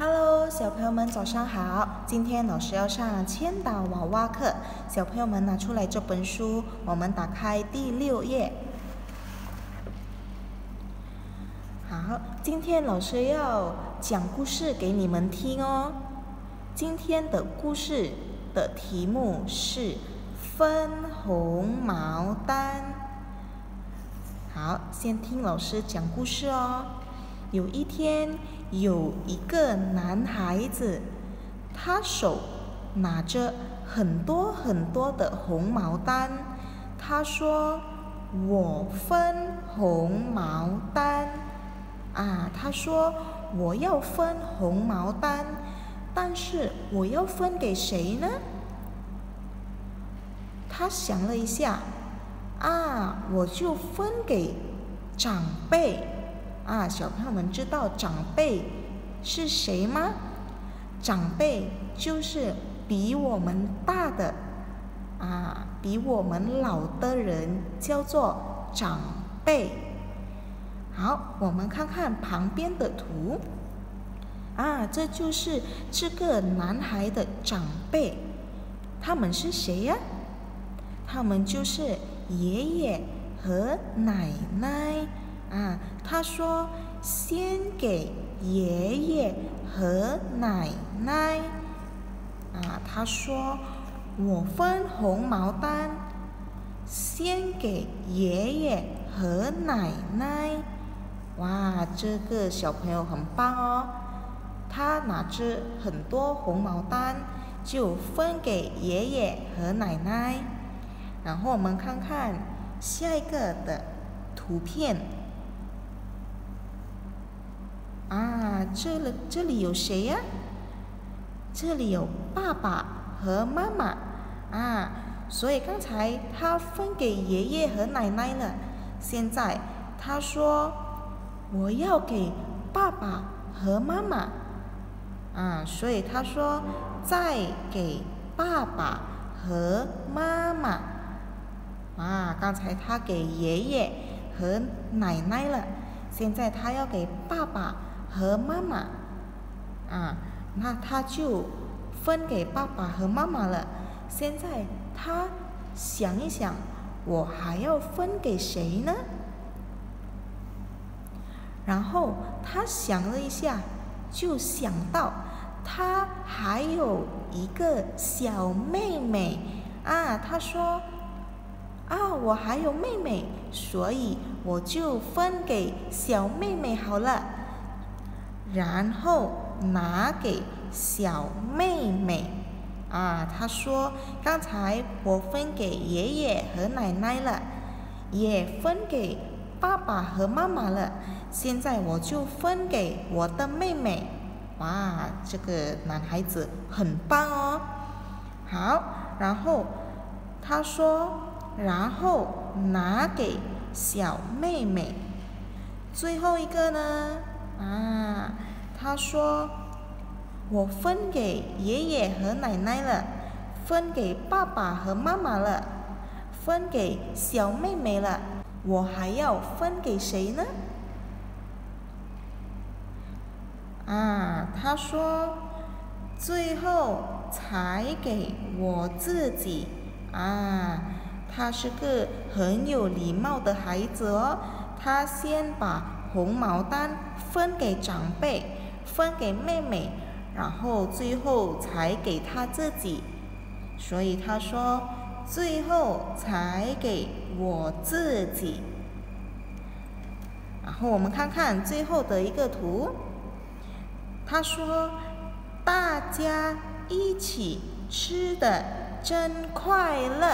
Hello，小朋友们早上好。今天老师要上千岛娃娃课，小朋友们拿出来这本书，我们打开第六页。好，今天老师要讲故事给你们听哦。今天的故事的题目是分红毛丹。好，先听老师讲故事哦。有一天。有一个男孩子，他手拿着很多很多的红毛丹。他说：“我分红毛丹。”啊，他说：“我要分红毛丹，但是我要分给谁呢？”他想了一下，啊，我就分给长辈。啊，小朋友们知道长辈是谁吗？长辈就是比我们大的，啊，比我们老的人叫做长辈。好，我们看看旁边的图。啊，这就是这个男孩的长辈，他们是谁呀？他们就是爷爷和奶奶。啊，他说先给爷爷和奶奶。啊，他说我分红毛丹，先给爷爷和奶奶。哇，这个小朋友很棒哦，他拿着很多红毛丹，就分给爷爷和奶奶。然后我们看看下一个的图片。啊，这里这里有谁呀？这里有爸爸和妈妈啊，所以刚才他分给爷爷和奶奶了。现在他说我要给爸爸和妈妈啊，所以他说再给爸爸和妈妈啊。刚才他给爷爷和奶奶了，现在他要给爸爸。和妈妈，啊，那他就分给爸爸和妈妈了。现在他想一想，我还要分给谁呢？然后他想了一下，就想到他还有一个小妹妹啊。他说：“啊，我还有妹妹，所以我就分给小妹妹好了。”然后拿给小妹妹，啊，他说：“刚才我分给爷爷和奶奶了，也分给爸爸和妈妈了，现在我就分给我的妹妹。”哇，这个男孩子很棒哦。好，然后他说：“然后拿给小妹妹。”最后一个呢？啊，他说：“我分给爷爷和奶奶了，分给爸爸和妈妈了，分给小妹妹了，我还要分给谁呢？”啊，他说：“最后才给我自己。”啊，他是个很有礼貌的孩子哦，他先把。红毛丹分给长辈，分给妹妹，然后最后才给他自己。所以他说，最后才给我自己。然后我们看看最后的一个图。他说，大家一起吃的真快乐。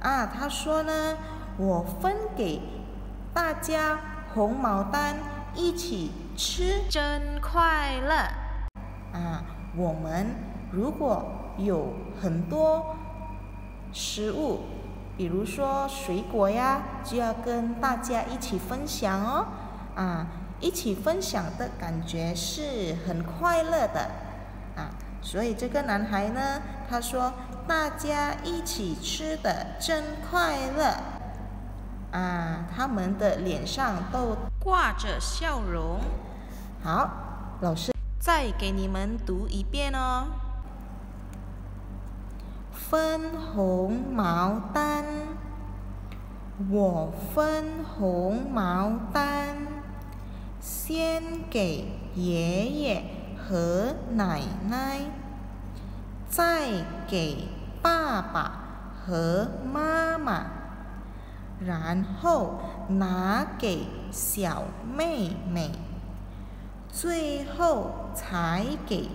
啊，他说呢，我分给大家。红毛丹一起吃真快乐啊！我们如果有很多食物，比如说水果呀，就要跟大家一起分享哦啊！一起分享的感觉是很快乐的啊！所以这个男孩呢，他说：“大家一起吃的真快乐。”啊，他们的脸上都挂着笑容。好，老师。再给你们读一遍哦。分红毛丹，我分红毛丹，先给爷爷和奶奶，再给爸爸和妈妈，然后拿给小妹妹，最后才给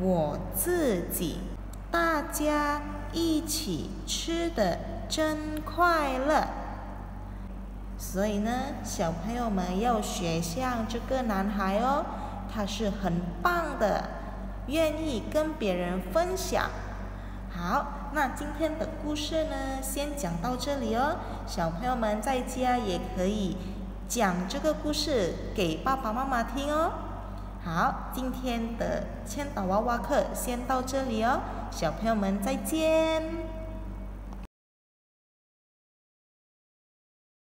我自己。大家。一起吃的真快乐，所以呢，小朋友们要学像这个男孩哦，他是很棒的，愿意跟别人分享。好，那今天的故事呢，先讲到这里哦。小朋友们在家也可以讲这个故事给爸爸妈妈听哦。好，今天的千岛娃娃课先到这里哦。小朋友们再见。